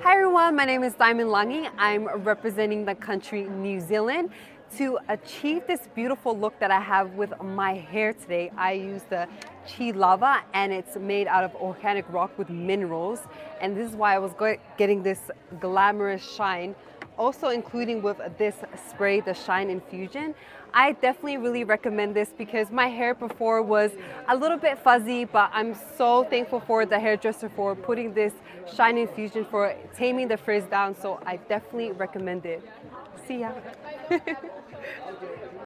Hi everyone, my name is Diamond Langi. I'm representing the country New Zealand. To achieve this beautiful look that I have with my hair today, I use the Chi Lava and it's made out of organic rock with minerals. And this is why I was getting this glamorous shine also including with this spray, the Shine Infusion. I definitely really recommend this because my hair before was a little bit fuzzy, but I'm so thankful for the hairdresser for putting this Shine Infusion for taming the frizz down. So I definitely recommend it. See ya.